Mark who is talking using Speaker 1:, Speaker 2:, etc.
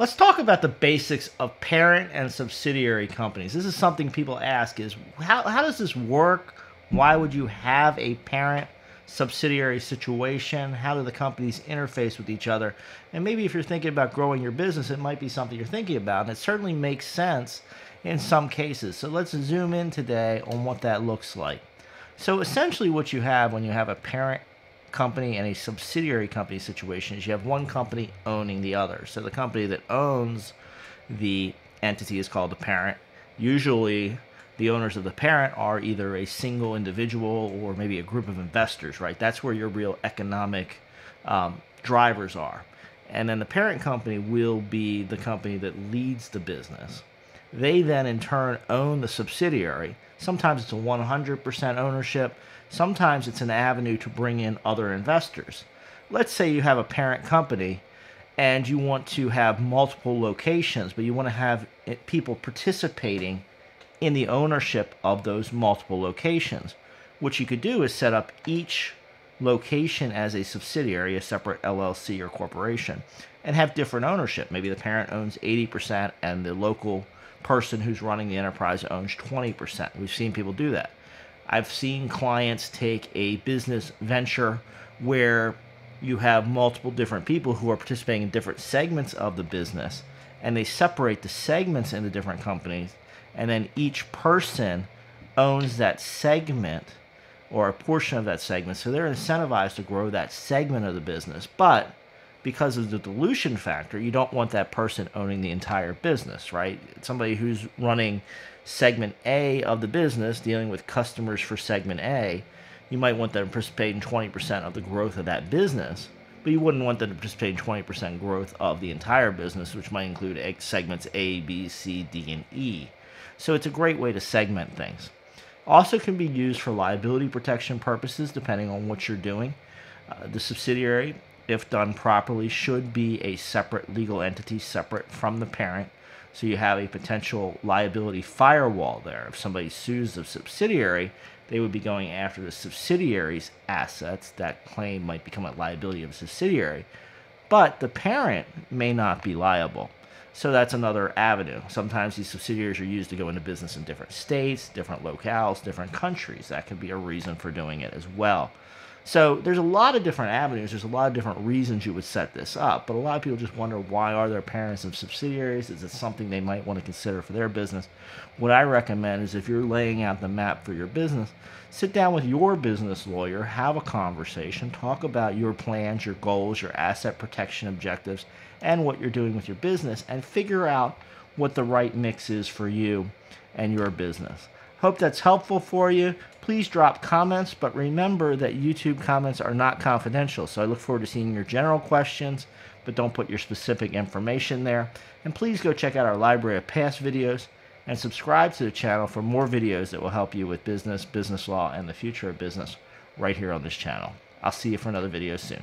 Speaker 1: Let's talk about the basics of parent and subsidiary companies. This is something people ask is how, how does this work? Why would you have a parent subsidiary situation? How do the companies interface with each other? And maybe if you're thinking about growing your business, it might be something you're thinking about. And it certainly makes sense in some cases. So let's zoom in today on what that looks like. So essentially what you have when you have a parent company and a subsidiary company situation is you have one company owning the other. So the company that owns the entity is called the parent. Usually, the owners of the parent are either a single individual or maybe a group of investors, right? That's where your real economic um, drivers are. And then the parent company will be the company that leads the business. They then, in turn, own the subsidiary. Sometimes it's a 100% ownership Sometimes it's an avenue to bring in other investors. Let's say you have a parent company and you want to have multiple locations, but you want to have people participating in the ownership of those multiple locations. What you could do is set up each location as a subsidiary, a separate LLC or corporation, and have different ownership. Maybe the parent owns 80% and the local person who's running the enterprise owns 20%. We've seen people do that. I've seen clients take a business venture where you have multiple different people who are participating in different segments of the business and they separate the segments into different companies and then each person owns that segment or a portion of that segment so they're incentivized to grow that segment of the business but because of the dilution factor you don't want that person owning the entire business right somebody who's running segment A of the business, dealing with customers for segment A, you might want them to participate in 20% of the growth of that business, but you wouldn't want them to participate in 20% growth of the entire business, which might include segments A, B, C, D, and E. So it's a great way to segment things. Also can be used for liability protection purposes, depending on what you're doing. Uh, the subsidiary, if done properly, should be a separate legal entity, separate from the parent. So you have a potential liability firewall there. If somebody sues the subsidiary, they would be going after the subsidiary's assets. That claim might become a liability of a subsidiary. But the parent may not be liable. So that's another avenue. Sometimes these subsidiaries are used to go into business in different states, different locales, different countries. That could be a reason for doing it as well. So there's a lot of different avenues. There's a lot of different reasons you would set this up. But a lot of people just wonder why are there parents of subsidiaries? Is it something they might want to consider for their business? What I recommend is if you're laying out the map for your business, sit down with your business lawyer, have a conversation, talk about your plans, your goals, your asset protection objectives, and what you're doing with your business, and figure out what the right mix is for you and your business. Hope that's helpful for you. Please drop comments, but remember that YouTube comments are not confidential. So I look forward to seeing your general questions, but don't put your specific information there. And please go check out our library of past videos and subscribe to the channel for more videos that will help you with business, business law, and the future of business right here on this channel. I'll see you for another video soon.